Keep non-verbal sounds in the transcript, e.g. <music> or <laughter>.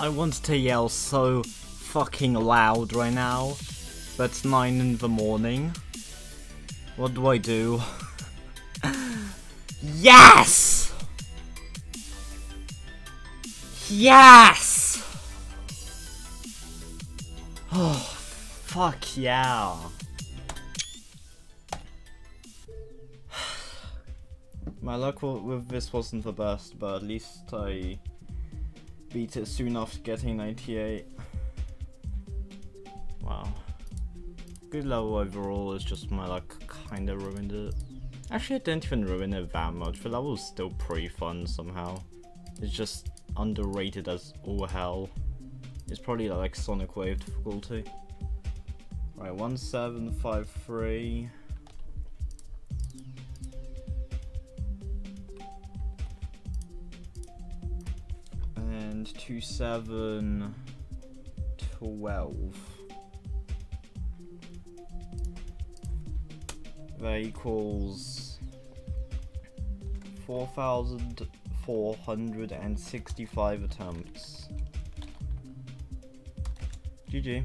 I wanted to yell so fucking loud right now, but it's 9 in the morning. What do I do? <laughs> yes! Yes! Oh, <sighs> fuck yeah. <sighs> My luck with this wasn't the best, but at least I beat it soon after getting 98. Wow. Good level overall, it's just my luck kinda ruined it. Actually, I didn't even ruin it that much, the level was still pretty fun somehow. It's just underrated as all hell. It's probably like Sonic Wave difficulty. Right, 1753. And 2712. That equals 4,465 attempts. GG.